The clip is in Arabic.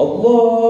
الله